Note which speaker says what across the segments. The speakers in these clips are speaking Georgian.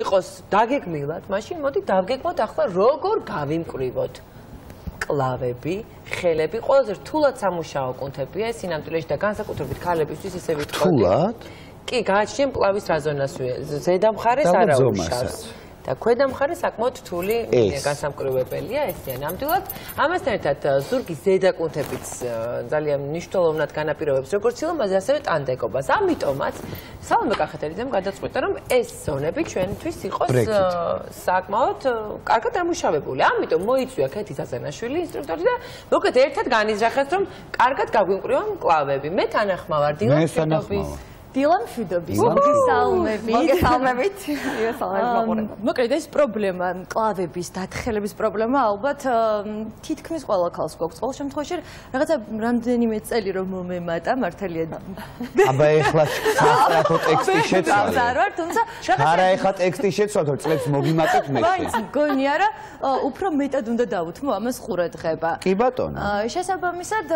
Speaker 1: იყოს დაგეგმილად, მაშინ მოდი დავგეგმოთ ახლა როგორ გავიმკრივოთ კლავები, ხელები, ყველაზე რთულად სამუშაო კუნთებია ეს სინამდვილეში და განსაკუთრებით ქალებისთვის ისე ვიტყოდი.
Speaker 2: რთულად?
Speaker 1: კი, გააჩნია კლავის რა ზონას ზედა მხარეს არა უშავს. და ქვედა მხარე საკმაოდ რთული განსამკრივებელია ესე ნამდვილად ამასთან ერთად ზურგის ზედა კუნთებიც ძალიან მნიშვნელოვნად განაპირობებს როგორც სილამაზე ასევე ტანდეგობას ამიტომაც სალომე კახეთელიძემ გადაწყვიტა რომ ეს ზონები ჩვენთვის იყოს საკმაოდ კარგად დამუშავებული ამიტომ მოიწვია ქეთი ზაზანაშვილი ინსტრუქტორი და მოკლედ ერთად განიზრახეს რომ კარგად გაგვიმკრივა მკლავები მე თანახმავარ დილას
Speaker 3: დილან ფიდობის მოგესალმებით მოგესალმებით მოგესალმებით მოკლედ ეს პრობლემა კლავების დათხელების პრობლემა. ალბათ თითქმის ყველა ქალს გვაქვს. ყოველ შემთხვევაში რაღაცა რამდენიმე წელი რომ მომემატა მართალია.
Speaker 2: აბა ეხლა სასწრაფო ტექსტი შეცვალე.
Speaker 3: თუმცა
Speaker 2: არა ეხლა ტექსტი შეცვალე წლებს მოგიმატეთ მე
Speaker 3: მაინც გონია რა უფრო მეტად უნდა დავუთმო ამას ყურადღება.
Speaker 2: კი ბატონო.
Speaker 3: შესაბამისად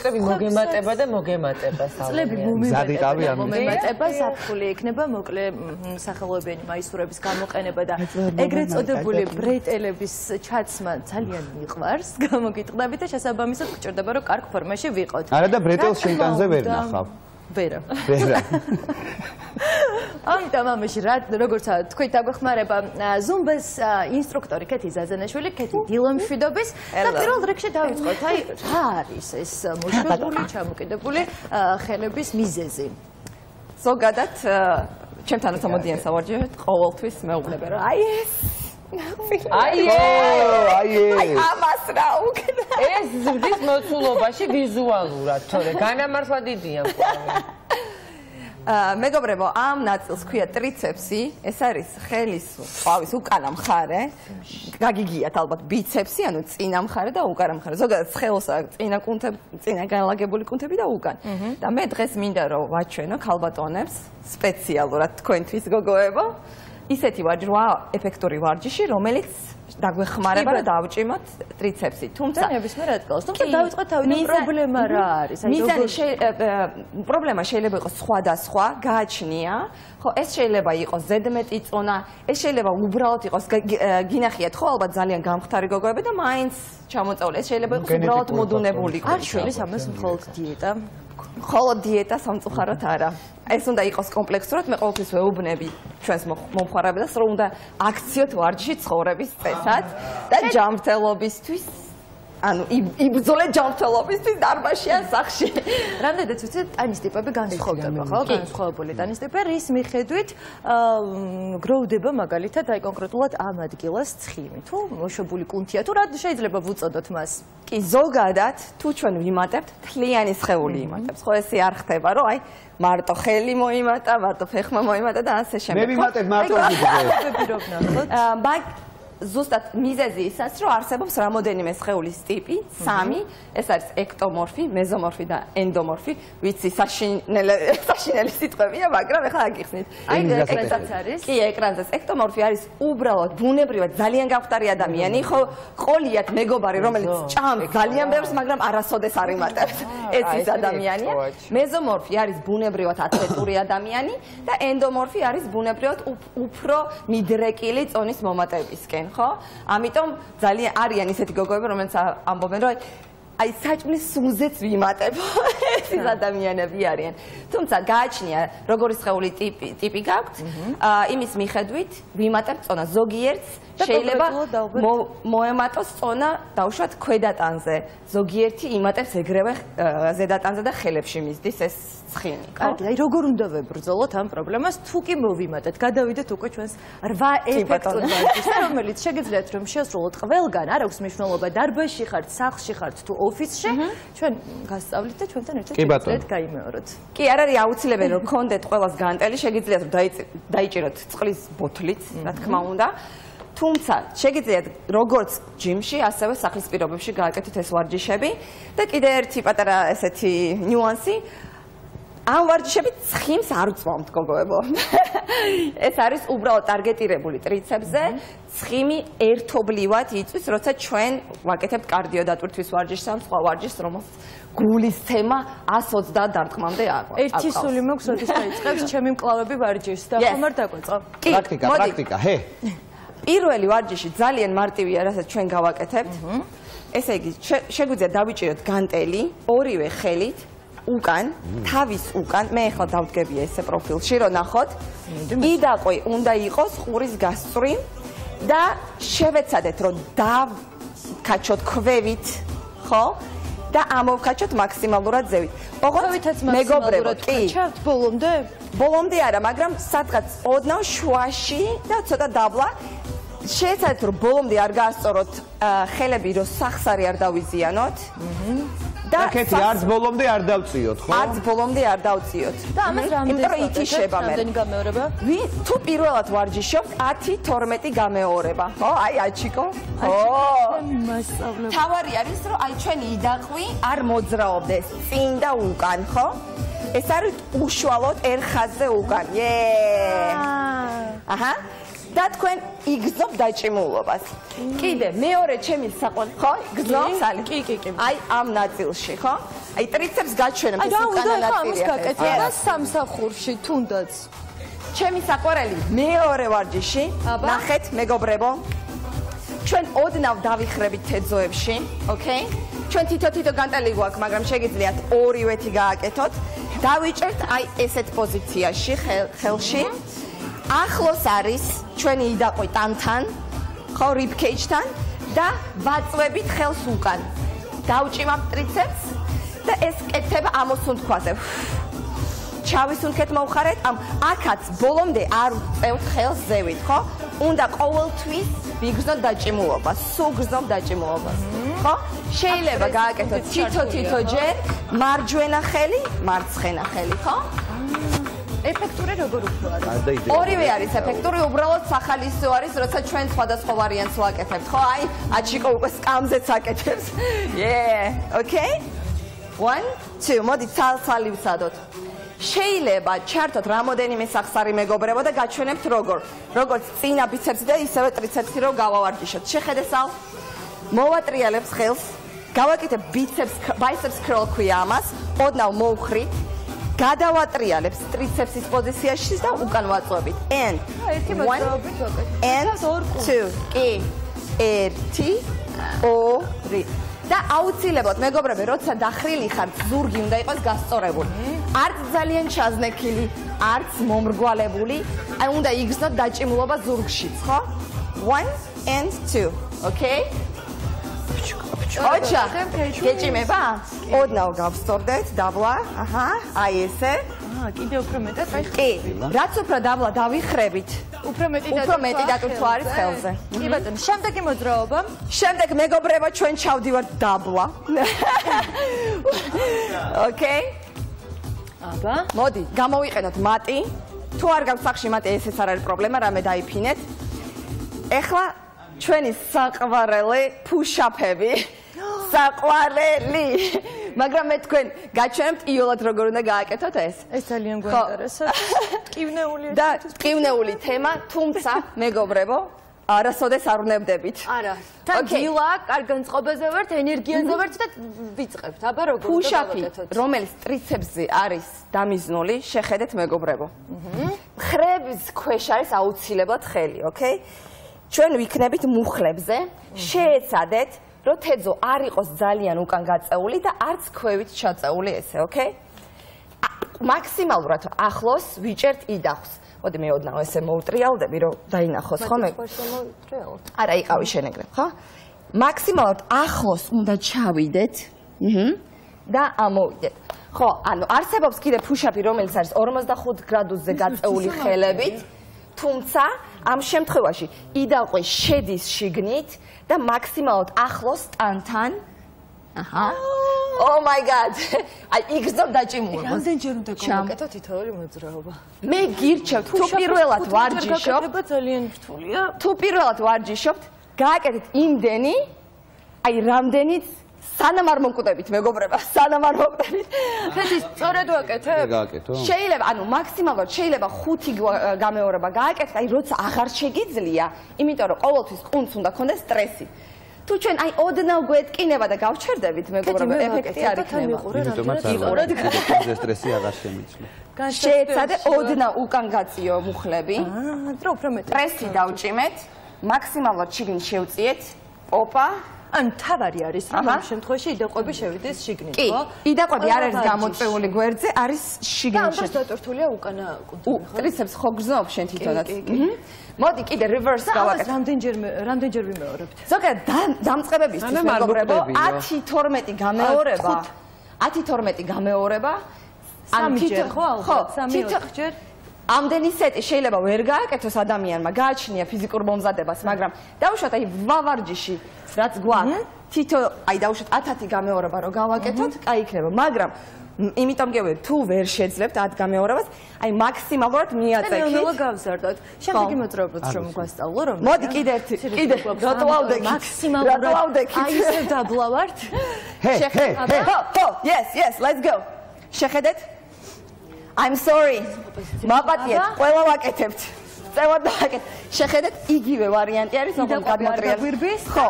Speaker 1: წლები მოგემატება და მოგემატება
Speaker 3: სალმე წლები მომემატება მომემატება საფხული იქნება მოკლე სახელოებიანი მაისურების გამოყენება და ეგრეთ წოდებული ბრეიტელების ჩაცმა ძალიან მიყვარს გამოგიტყდები და შესაბამისად გჭირდება რომ კარგ ფორმაში ვიყოთ.
Speaker 2: არა და ბრეიტელს შინკანზე ვერ ნახავ.
Speaker 3: ვერა.
Speaker 2: ვერა.
Speaker 3: ამიტომ ამაში რა როგორც თქვი დაგვეხმარება ზუმბას ინსტრუქტორი კეთი ზაზანაშვილი კეთი დილომშვიდობის და პირველ რიგში დავიწყოთ. აი რა არის ეს მოშორებული ჩამოკიდებული ხელების მიზეზი
Speaker 4: ზოგადად ჩემთან თამოდიან სავარჯიშოდ ყოველთვის მეუბნება რომ აი ეს.
Speaker 1: აი
Speaker 4: აი აი ამას რა უკნა.
Speaker 1: ეს ზრდის მოცულობაში ვიზუალურად თორე. განამართლა დიდია მყავი
Speaker 4: მეგობრებო, ამ ნაწილს ქვია ტრიცეპსი, ეს არის ხელის ყავის უკანა მხარე. გაგიგიათ ალბათ ბიცეპსი, ანუ წინა მხარე და უკანა მხარე. ზოგადად ხელსა წინა კუნთები, წინა განლაგებული კუნთები და უკან. და მე დღეს მინდა რომ ვაჩვენო ქალბატონებს სპეციალურად თქვენთვის გოგოებო. ისეთი ვარჯიშია, ეფექტური ვარჯიში, რომელიც დაგვეხმარება და დავჭიმოთ ტრიცეპსი.
Speaker 3: თუმცა ნებისმიერ ადგილას, თუმცა დავიწყოთ თავიდან პრობლემა რა არის?
Speaker 4: აი როგორ პრობლემა შეიძლება იყოს სხვადასხვა, გააჩნია. ხო, ეს შეიძლება იყოს ზედმეტი წონა, ეს შეიძლება უბრალოდ იყოს გინახიათ ხო ალბათ ძალიან გამხთარი გოგოები და მაინც ჩამოწეული. ეს შეიძლება იყოს უბრალოდ მოდუნებული.
Speaker 3: არ შორის ამას მხოლოდ დიეტა.
Speaker 4: მხოლოდ დიეტა სამწუხაროდ არა. ეს უნდა იყოს კომპლექსურად, მე ყოველთვის ვეუბნები ჩვენს მომხმარებელს, რომ უნდა აქციოთ ვარჯიში ცხოვრების წესად და ჯანმრთელობისთვის ანუ იბძოლე ჯანმრთელობისთვის დარბაზში ან სახლში.
Speaker 3: რამდენიც ვიცი, ტანის ტიპები განსხვავდება, ხო? განსხვავებული ტანის ტიპები, რის მიხედვით გროვდება მაგალითად აი კონკრეტულად ამ ადგილას ცხიმი. თუ მოშობული კუნთია, თუ რა შეიძლება ვუწოდოთ მას?
Speaker 4: კი, ზოგადად, თუ ჩვენ ვიმატებთ, თლიანი სხეული იმატებს. ხო, ესე არ ხდება, რომ აი მარტო ხელი მოიმატა, მარტო ფეხმა მოიმატა და ასე შემდეგ.
Speaker 2: მე ვიმატებ მარტო
Speaker 3: ფეხი.
Speaker 4: აა მაგ ზუსტად მიზეზი ისაც რომ არსებობს რამოდენიმე სხეულის ტიპი, სამი, ეს არის ექტომორფი, მეზომორფი და ენდომორფი, ვიცი საშინელი საშინელი სიტყვებია, მაგრამ ეხლა აგიხსნით.
Speaker 3: აი ეკრანზეც არის?
Speaker 4: კი, ეკრანზეც. ექტომორფი არის უბრალოდ ბუნებრივად ძალიან გავხტარი ადამიანი, ხო, ყოლიათ მეგობარი, რომელიც ჭამს ძალიან ბევრს, მაგრამ არასოდეს არ იმატებს. ეს ის ადამიანია. მეზომორფი არის ბუნებრივად ათლეტური ადამიანი და ენდომორფი არის ბუნებრივად უფრო მიდრეკილი წონის მომატებისკენ. ხო? ამიტომ ძალიან არიან ისეთი გოგოები, რომელიც ამბობენ, რომ აი საჭმლის სულზეც ვიმატებ. ეს ადამიანები არიან. თუმცა გააჩნია როგორი სხეული ტიპი ტიპი გაქვთ. იმის მიხედვით ვიმატებ წონა ზოგიერთს შეიძლება მოემატოს წონა დაუშვათ ქვედატანზე. ზოგიერთი იმატებს ეგრევე ზედატანზე და ხელებში მისდის ეს ცხინი.
Speaker 3: კარგი, აი როგორ უნდა ვებრძოლოთ ამ პრობლემას? თუ კი მოვიმატეთ, გადავიდეთ უკვე ჩვენს 8 ეფექტურ ვარჯიშს, რომელიც შეგიძლიათ რომ შეასრულოთ ყველგან, არ აქვს მნიშვნელობა დარბაზში ხართ, სახლში ხართ თუ ოფისში, ჩვენ გასწავლით და ჩვენთან ერთად შეგიძლიათ გაიმეოროთ.
Speaker 4: კი, არ არის აუცილებელი რომ გქონდეთ ყველას განტელი, შეგიძლიათ რომ დაიჭიროთ წყლის ბოთლიც, რა თქმა უნდა. თუმცა შეგიძლიათ როგორც ჯიმში, ასევე სახლის პირობებში გააკეთოთ ეს ვარჯიშები და კიდე ერთი პატარა ესეთი ნიუანსი ამ ვარჯიშებით ცხიმს არ უწვავთ გოგოებო. ეს არის უბრალოდ ტარგეტირებული ტრიცეპსზე. ცხიმი ერთობლივად იწვის, როცა ჩვენ ვაკეთებთ კარდიო დატვირთვის ვარჯიშს ან სხვა ვარჯიშს, რომელსაც გულის თემა 130 დარტყმამდე აყვა.
Speaker 3: ერთი სული მოქვს, როდის დაიწყებს ჩემი მკლავები ვარჯიშს და ხომ არ დაგვეწყო?
Speaker 2: პრაქტიკა, პრაქტიკა, ჰე.
Speaker 4: პირველი ვარჯიში ძალიან მარტივია, რასაც ჩვენ გავაკეთებთ. ესე იგი, შეგვიძლია დავიჭიროთ განტელი ორივე ხელით უკან, თავის უკან, მე ახლა დავდგები ესე პროფილში, რომ ნახოთ. იდაყვი უნდა იყოს ხურის გასწვრივ და შევეცადეთ, რომ დავკაჩოთ ქვევით, ხო? და ამოვკაჩოთ მაქსიმალურად ზევით.
Speaker 3: ოღონდ მეგობრებო, კი. ჩავთ ბოლომდე?
Speaker 4: ბოლომდე არა, მაგრამ სადღაც ოდნავ შუაში და ცოტა დაბლა. შეეცადეთ რომ ბოლომდე არ გაასწოროთ ხელები რომ სახსარი არ დავიზიანოთ. აჰა.
Speaker 2: და კეთი არც ბოლომდე არ დავწიოთ, ხო?
Speaker 4: არც ბოლომდე არ დავწიოთ.
Speaker 3: და ამას რამდენი
Speaker 4: იმიტომ ითიშება მე.
Speaker 3: რამდენი გამეორება?
Speaker 4: ვი თუ პირველად ვარჯიშობ 10-12 გამეორება, ხო? აი აჩიკო. ხო. თავარი არის რომ აი ჩვენი იდაყვი არ მოძრაობდეს წინ და უკან, ხო? ეს არის უშუალოდ ერხაზზე უკან. ე! აჰა. და თქვენ იგზნობ დაჭიმულობას. კიდე მეორე ჩემი საყვარელი, ხო? გზნობ სალი.
Speaker 3: კი, კი, კი.
Speaker 4: აი ამ ნაწილში, ხო? აი ტრიცეპს გაჩვენებ
Speaker 3: ეს უკანა ნაწილი. და სამსახურში თუნდაც.
Speaker 4: ჩემი საყვარელი მეორე ვარჯიში. ნახეთ, მეგობრებო. ჩვენ ოდნავ დავიხრებით თეძოებში, ოკეი? ჩვენ თითო-თითო განტელი გვაქვს, მაგრამ შეგიძლიათ ორივეთი გააკეთოთ. დავიჭერთ აი ესეთ პოზიციაში ხელში. ახლოს არის ჩვენი იდაყვი ტანთან, ხო, cage-თან და ვაწვევით ხელს უკან. დავჭიმავ ტრიცეპს და ეს კეთება ამოსუნთქვაზე. ჩავისუნთქეთ მოუხარეთ, ამ აქაც ბოლომდე არ წევთ ხელს ზევით, ხო? უნდა ყოველთვის ვიგრძნოთ დაჭიმულობას, სულ გრძნობ დაჭიმულობას. ხო? შეიძლება გააკეთოთ თითო-თითო ჯერ მარჯვენა ხელი, მარცხენა ხელი, ხო?
Speaker 3: ეფექტური როგორ უფრო არის?
Speaker 4: ორივე არის ეფექტური, უბრალოდ სახალისო არის, როცა ჩვენ სხვადასხვა ვარიანტს ვაკეთებთ, ხო? აი, აჩიკო უკვე სკამზეც აკეთებს. Yeah, okay? 1 2 მოდი ცალ-ცალი ვსადოთ. შეიძლება ჩართოთ რამოდენიმე სახსარი მეგობრებო და გაჩვენებთ როგორ. როგორც წინა ბიცეპსი და ისევე ტრიცეპსი რო გავავარჯიშოთ. შეხედესალ? მოვატრიალებს ხელს. გავაკეთებ ბიცეპს, ბაიცეპს კროლ ქვია ამას. ოდნავ მოვხრით. გადავატრიალებს ტრიცეპსის პოზიციაში და უკან ვაწვევით. And
Speaker 3: ერთი მოძრაობით ვაკეთებ.
Speaker 4: And 2 კი. 1 2 და აუცილებლად მეგობრებო, როცა დახრილი ხართ, ზურგი უნდა იყოს გასწორებული. არც ძალიან ჩაზნექილი, არც მომრგვალებული. აი უნდა იგრძნოთ დაჭიმულობა ზურგშიც, ხო? 1 and 2. Okay? ოჩა გეჭიმება? ოდნავ გავსწორდეთ, დაბლა. აჰა, აი ესე.
Speaker 3: აა, კიდე უფრო მეტად აი
Speaker 4: კი. რაც უფრო დაბლა დავიხრებით,
Speaker 3: უფრო მეტი და
Speaker 4: უფრო მეტი დატვირთვა არის ხელზე.
Speaker 3: კი ბატონო, შემდეგი მოძრაობა.
Speaker 4: შემდეგ მეგობრებო, ჩვენ ჩავდივართ დაბლა. ოკეი?
Speaker 3: აბა.
Speaker 4: მოდი, გამოვიყენოთ მატი. თუ არ გაქვს სახში მატი, ესეც არ არის პრობლემა, რამე დაიფინეთ. ეხლა ჩვენი საყვარელი ფუშაფები. საყვარელი. მაგრამ მე თქვენ გაჩვენებთ იოლად როგორ უნდა გააკეთოთ ეს?
Speaker 3: ეს ძალიან გვაინტერესებს. ტკივნეული
Speaker 4: და ტკივნეული თემა, თუმცა მეგობრებო, არასოდეს არ უნებდებით.
Speaker 3: არა. თან დილა, კარგ განწყობაზე ვართ, ენერგიაზე ვართ და ვიწყებთ. აბა როგორ
Speaker 4: გავაკეთოთ? რომელიც ტრიცეპსზე არის დამიზნული, შეხედეთ მეგობრებო. აჰა. ხრების ქვეშ არის აუცილებლად ხელი, ოკეი? ჩვენ ვიქნებით მუხლებზე, შეეცადეთ რომ თეძო არ იყოს ძალიან უკან გაწეული და არც ქვევით ჩაწეული ესე, ოკეი? მაქსიმალურად ახლოს ვიჭერთ იდახს. მოდი მე ოდნავ ესე მოუტრიალდები, რომ დაინახოს ხო მე? არა, იყავი შენეგრე, ხო? მაქსიმალურად ახლოს უნდა ჩავიდეთ. აჰა. და ამოვიდეთ. ხო, ანუ არსებობს კიდე ფუშაპი, რომელიც არის 45 გრადუსზე გაწეული ხელებით. თუმცა ამ შემთხვევაში იდაყვი შედის შიგნით და მაქსიმალურად ახლოს ტანთან. აჰა. Oh my god. აი იგზნობ დაჭიმულობას.
Speaker 3: რამდენჯერ უნდა გავაკეთო თითოეული მოძრაობა?
Speaker 4: მე გირჩევთ თუ პირველად ვარჯიშობ,
Speaker 3: ძალიან რთულია.
Speaker 4: თუ პირველად ვარჯიშობთ, გააკეთეთ იმდენი, აი რამდენიც სანამ არ მომკვდებით მეგობრებო, სანამ არ მომკვდებით.
Speaker 3: ხეთი სწორად ვაკეთებ?
Speaker 2: გააკეთო.
Speaker 4: შეიძლება, ანუ მაქსიმალურად შეიძლება 5 გამეორება გააკეთო, აი როცა აღარ შეგიძლია, იმიტომ რომ ყოველთვის ყუნც უნდა კონდეს სტრესი. თუ ჩვენ აი ოდნავ გვეთკინება და გავჩერდებით მეგობრებო, ეფექტი არ იქნება.
Speaker 2: იმიტომაც არ ვარ. სტრესი აღარ შემიძლია.
Speaker 4: შეეცადე ოდნავ უკან გაწიო მუხლები.
Speaker 3: აა, დრო უფრო მეტი.
Speaker 4: პრესი დავჭიმეთ, მაქსიმალურად შიგნით შევწიეთ. ოპა,
Speaker 3: ან თავარი არის რომ ამ შემთხვევაში იდაყვები შევიდეს შიგნით, ხო?
Speaker 4: კი, იდაყვები არ არის გამოწეული გვერდზე, არის შიგნით.
Speaker 3: და ამ დატვირთულია უკანა კუნთი,
Speaker 4: ხო? ტრიცეპს ხო გზნობ შენ თვითონაც. მოდი კიდე reverse გავაკეთე.
Speaker 3: რამდენჯერ რამდენჯერ ვიმეორებთ?
Speaker 4: ზოგადად დამწყებებისთვის მეგობრებო 10-12 გამეორება. 10-12 გამეორება.
Speaker 3: ან თითო ხო ალბათ 3-4 ჯერ
Speaker 4: ამდენი სეტი შეიძლება ვერ გააკეთოს ადამიანმა, გააჩნია ფიზიკურ მომზადებას, მაგრამ დაუშვათ აი ვავარჯიში, რაც გვაქვს, თითო აი დაუშვათ 10-10 გამეორება რო გავაკეთოთ, კაი იქნება, მაგრამ იმიტომ გეუბნები, თუ ვერ შეძლებთ 10 გამეორებას, აი მაქსიმალურად მიაწექით.
Speaker 3: ანუ ნელა გავზარდოთ. შემდეგი მოძრაობაც რომ გვასწავლო რომ
Speaker 4: მოდი კიდე ერთი, კიდე რატო ავდექით?
Speaker 3: მაქსიმალურად რატო ავდექით? აი ესე დაბლავართ.
Speaker 4: ხო, yes, yes, let's go. შეხედეთ? I'm sorry. მაპატიეთ, ყველა ვაკეთებთ. წევა დააკეთ. შეხედეთ, იგივე ვარიანტი არის, როგორც გადმოტრიალ. ხო.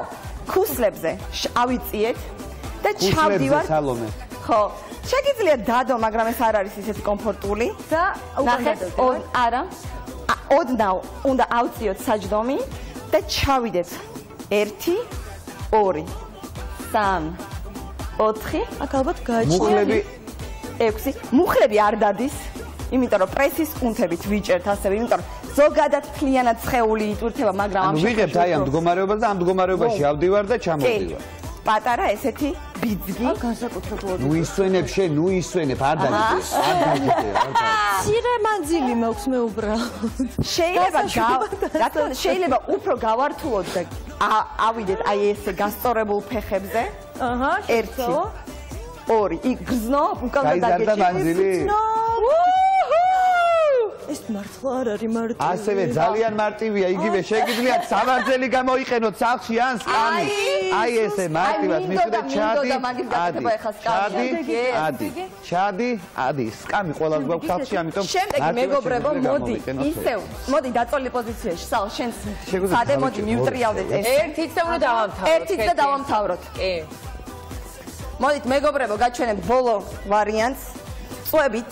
Speaker 4: ქუსლებზე ავიწიეთ და ჩავდივართ.
Speaker 2: სალომე.
Speaker 4: ხო. შეგიძლიათ დადო, მაგრამ ეს არ არის ისეთი კომფორტული
Speaker 3: და
Speaker 4: ნახეთ, არა. ოდნავ უნდა ავწიოთ საჯდომი და ჩავიდეთ. 1 2 3 4
Speaker 3: აქ ალბათ გააჩნია
Speaker 2: მუხლები
Speaker 4: 6 მუხლები არ დადის იმიტომ რომ პრესის კუნთებით ვიჭერთ ასევე იმიტომ რომ ზოგადად ფლიანად ცხეული იტვირთება მაგრამ
Speaker 2: ამ ვიღებთ აი ამ მდგომარეობას და ამ მდგომარეობაში ავდივარ და ჩამოვდივარ.
Speaker 4: პატარა ესეთი ბიძგი.
Speaker 3: ა განსაკუთრებულად
Speaker 2: ნუ ისვენებ შენ ნუ ისვენებ არ დაგიდე არ დაგიდე არ დაგიდე
Speaker 3: სირე მანძილი მაქვს მე უბრალოდ.
Speaker 4: შეიძლება რატომ შეიძლება უფრო გავართულოთ და ავიდეთ აი ესე გასწორებულ ფეხებზე.
Speaker 3: აჰა
Speaker 4: ერთი ორი. იქ გზნო, უკან და
Speaker 2: დაგეჭი. მანძილი.
Speaker 3: ეს მართლა არ არის მარტივი.
Speaker 2: ასევე ძალიან მარტივია, იგივე შეგიძლიათ სამარძელი გამოიყენოთ სახში ან სკამი. აი ესე მარტივად მიხვდეთ ჩადი. ჩადი, ადი. ჩადი, ადი. სკამი ყველას გვაქვს სახში, ამიტომ
Speaker 4: შემდეგი მეგობრებო, მოდი, ისევ, მოდი დაწოლილი პოზიციაში, სალ, შენ სადე მოდი მიუტრიავდეთ ეს.
Speaker 1: ერთიც და უნდა დავამთავროთ.
Speaker 4: ერთიც და დავამთავროთ.
Speaker 1: კი.
Speaker 4: მოდით მეგობრებო გაჩვენებთ ბოლო ვარიანტს. წვებით.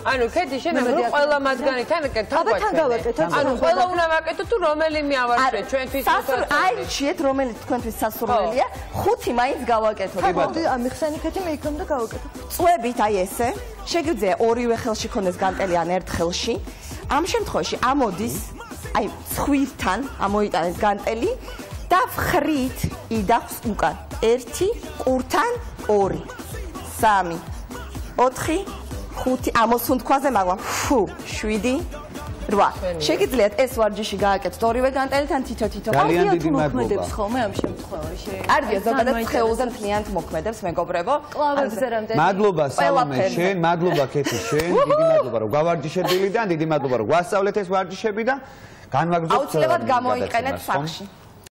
Speaker 1: ანუ შენ რომ ყველა მათგანი თან
Speaker 3: გავაკეთე
Speaker 1: ანუ ყველა უნდა ვაკეთო თუ რომელი მიავარჩე ჩვენთვის
Speaker 4: აი შეეთ რომელი თქვენთვის სასურველია. ხუთი მაინც გავაკეთო
Speaker 3: მოდი ამიხსენი ქეთი მე იქამდე გავაკეთო.
Speaker 4: წვებით აი ესე. შეგიძლია ორივე ხელში ქონდეს განტელი ან ერთ ხელში. ამ შემთხვევაში ამოდის აი ცხვირთან ამოიტანეს განტელი და ხრით იდახს უკან ერთი ყურთან 2 3 4 5 ამოსუნთქვაზე მაგრამ ფუ 7 8 შეგიძლიათ ეს ვარჯიში გააკეთოთ ორივე განტელითან თითო-თითო
Speaker 2: ძალიან დიდი მადლობა.
Speaker 3: ხოლმე ამ შემთხვევაში.
Speaker 4: კარგია ზოგადად ხეულზე მთლიანად მოქმედებს მეგობრებო.
Speaker 3: კლავებზე რამდენი?
Speaker 2: მადლობა სალომე შენ მადლობა ქეთი შენ დიდი მადლობა რომ გავარჯიშებილი და დიდი მადლობა რომ გვასწავლეთ ეს ვარჯიშები და განვაგრძობთ
Speaker 4: აუცილებლად გამოიყენეთ სახში